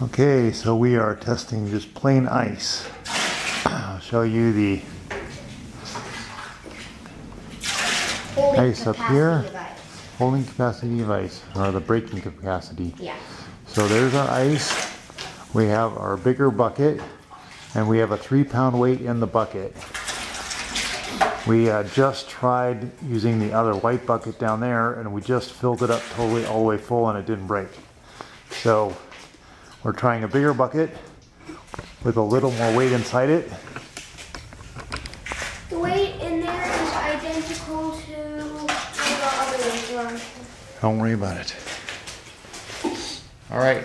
Okay, so we are testing just plain ice. I'll show you the Holding Ice up here. ice. holding capacity of ice, or the breaking capacity. Yeah. So there's our ice. We have our bigger bucket, and we have a three pound weight in the bucket. We uh, just tried using the other white bucket down there, and we just filled it up totally all the way full, and it didn't break. So we're trying a bigger bucket with a little more weight inside it. The weight in there is identical to the other one. Don't worry about it. All right.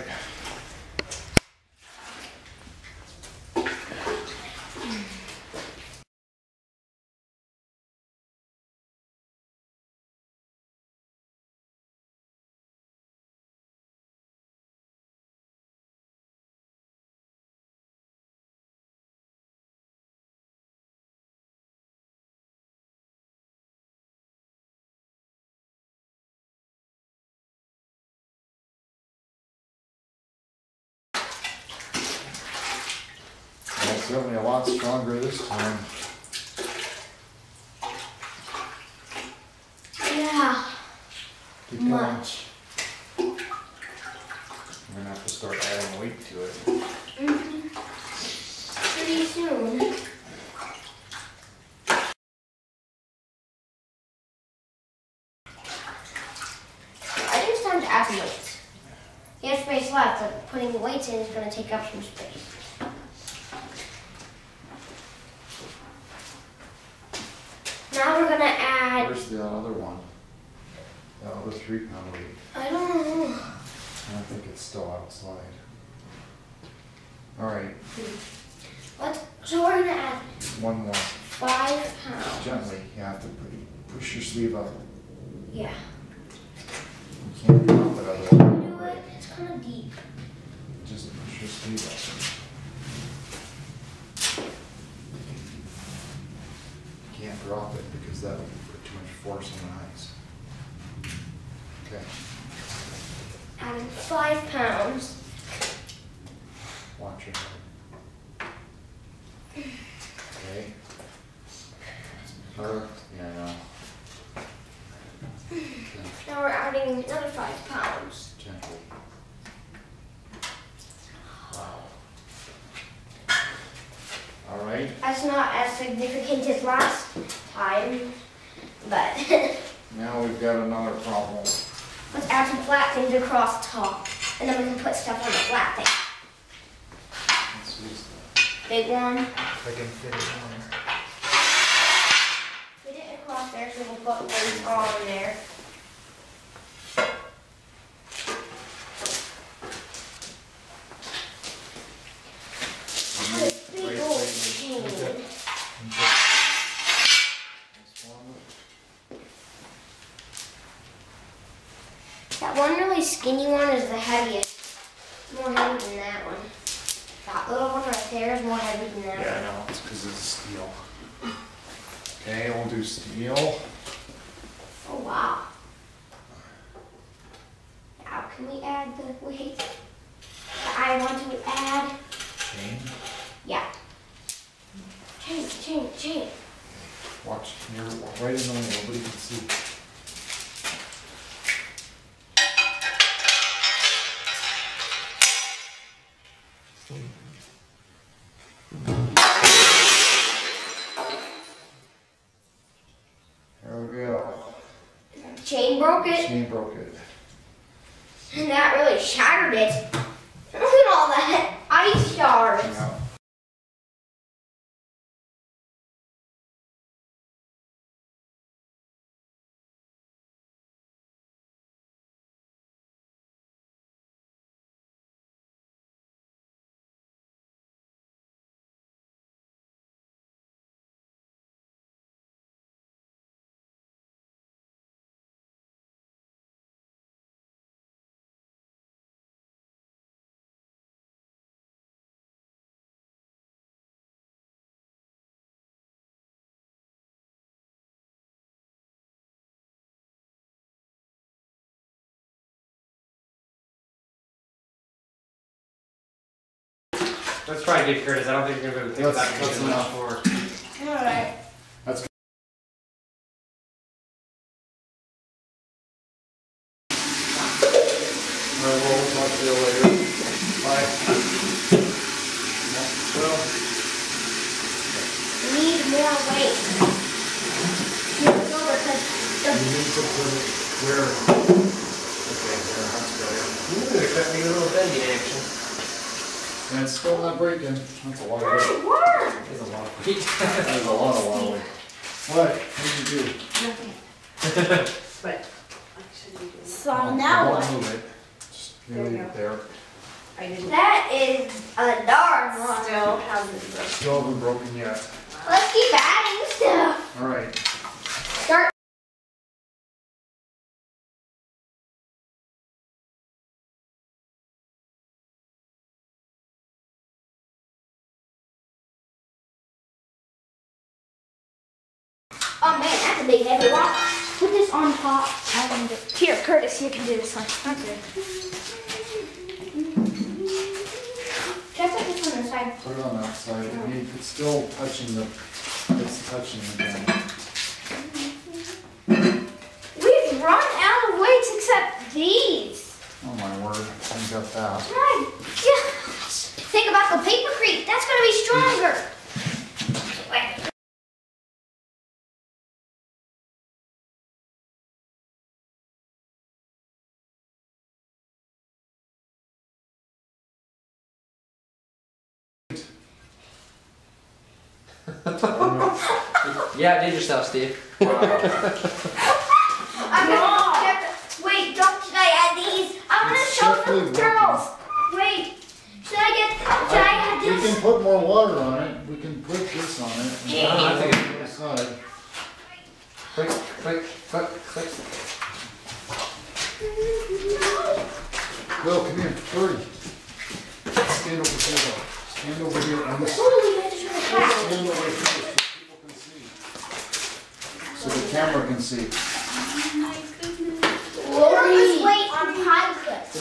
Certainly a lot stronger this time. Yeah. Keep going. Much. I'm gonna have to start adding weight to it. Mhm. Pretty soon. I think it's time to add some weights. You have space left, but putting the weights in is going to take up some space. Now we're going to add. Where's the other one? The other three pound weight. I don't know. I think it's still outside. All right, What? So we're to add one more. five pounds. Gently, you have to put, push your sleeve up. Yeah. You can't drop it otherwise. know what? It's kind of deep. Just push your sleeve up. You Can't drop it because that would put too much force on the ice. Okay, Adding five pounds. watch head. Okay. Or, yeah, I know. Okay, Now we're adding another five pounds. Gently. Wow. All right. That's not as significant as last time, but Now we've got another problem. let's add some flat things across top, and then we can put stuff on the flat thing. Let's use that. Big one, If I can fit it on. fit it across there so we'll put things on there. Put a big Wait, old wait, machine. wait, wait. This one. That one really skinny one is the heaviest. More heavy than that one. That little one right there is more heavy than that Yeah, I know, it's because it's steel. Okay, we'll do steel. Oh wow. Now can we add the weight that I want to add? Chain. Yeah. Chain, chain, chain. Watch, you're right in the way, nobody can see. Broke it, That's probably get Curtis. I don't think you're gonna be able to That's- pick that that's much enough. more. Alright. All right, well, we'll talk to you later. Bye. Well, We need more weight. You know, because you need to put it where? Okay, there, that's better. Ooh, there could be a little bendy action. And it's still not breaking. That's a lot of weight. Good work. There's a lot of weight. That's a lot, a lot of weight. What? What did you do? Nothing. But I should be doing. So Oh, now don't what? move it. Just There leave it there. I didn't. That is a darn one. Still hasn't broken. Still haven't broken yet. Let's keep adding stuff. All right. Big. Put this on top. I can do. Here, Curtis, you can do this one. Okay. Should I put this on the side? Put it on that side. I mean, it's still touching the, it's touching again. We've run out of weights except these. Oh my word, I got that. My gosh. Think about the Paperkrete. That's gonna be stronger. Yeah, did yourself, Steve. I'm gonna check. Wait, don't should I add these? I'm gonna It's show definitely the working. Wait, should I get? Should I add We can put more water on it. We can put this on it. and Yeah, I think put it on the side. Click, click, click, click. Will, come here, hurry. Stand over here, though. Stand over here on this. Holy, just heard a crack. Stand over here so people can see. So the camera can see. Lower weight on pie clips.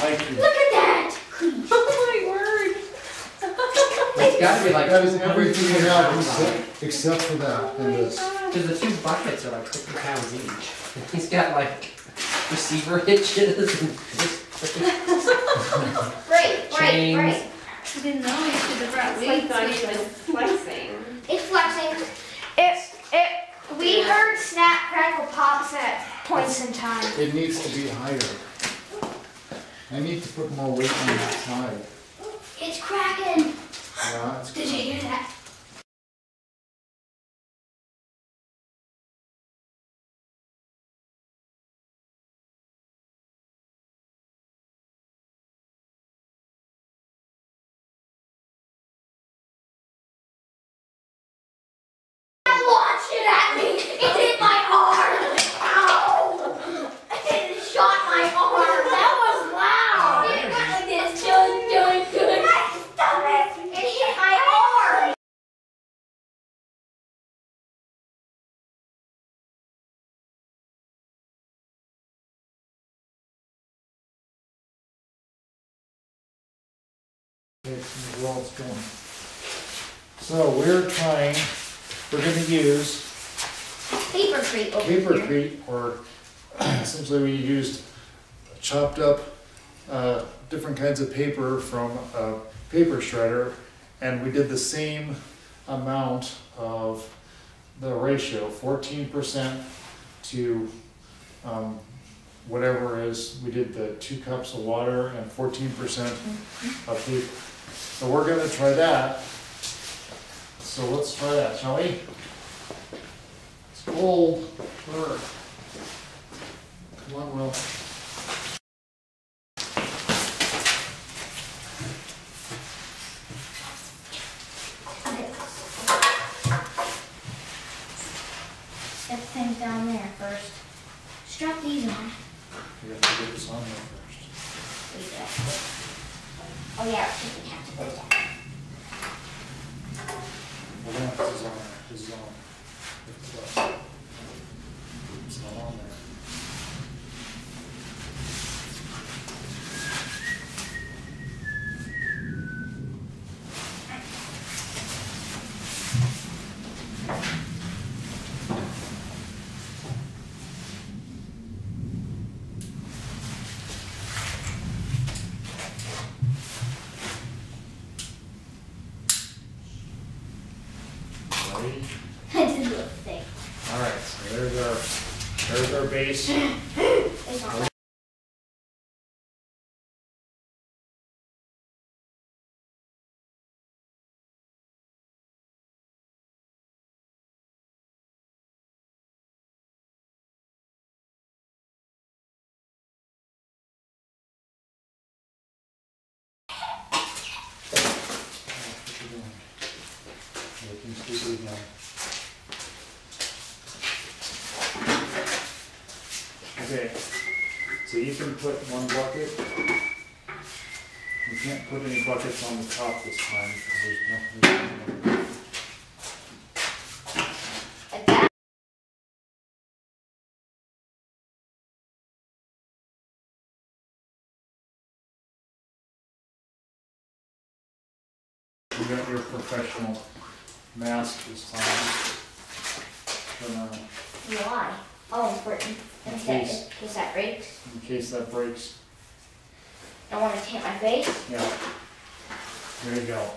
Thank you. Look at that. Oh my word. It's gotta be like. That is everything you have except, except for that and oh this. Because the two buckets are like 50 pounds each. He's got like receiver hitches and Great, great, Chains. Great. I didn't know you should have brought weights on you was flexing. It's flexing. It, it, we heard snap, crackle, pops at points in time. It needs to be higher. I need to put more weight on that side. It's cracking. Yeah, it's Did you hear that? It's going. So we're trying, we're gonna use Paperkrete over paper here. crate, or essentially we used chopped up, uh, different kinds of paper from a paper shredder, and we did the same amount of the ratio, fourteen percent to, um, whatever is, we did the two cups of water and fourteen percent of paper. So we're gonna try that. So let's try that, shall we? It's cold. Come on, Will. Things down there first. Strap these on. We have to get this on there first. Oh yeah, we have to put it down. Well, this is on this is on. It's not on there. Our base. It's not that. Looking stupid again. Okay, so you can put one bucket. You can't put any buckets on the top this time, because there's nothing. You got your professional mask this time. Gonna- Why? Oh, for, in In case, case. in case that breaks. in case that breaks, I want to tape my face. yeah. There you go.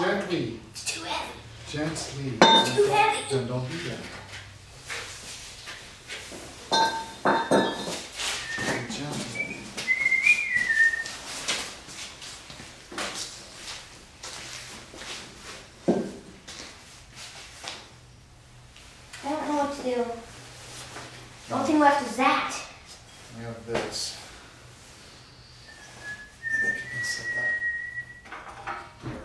Gently, It's too heavy. gently. It's too heavy. Then don't do that. Gently. I don't know what to do. The only thing left is that. We have this. I think you can set that here.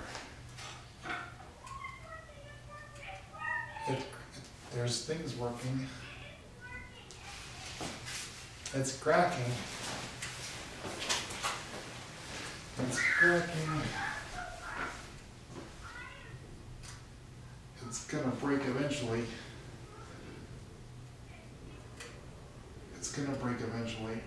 It, it- there's things working. It's cracking. It's cracking. It's gonna break eventually. It's gonna break eventually.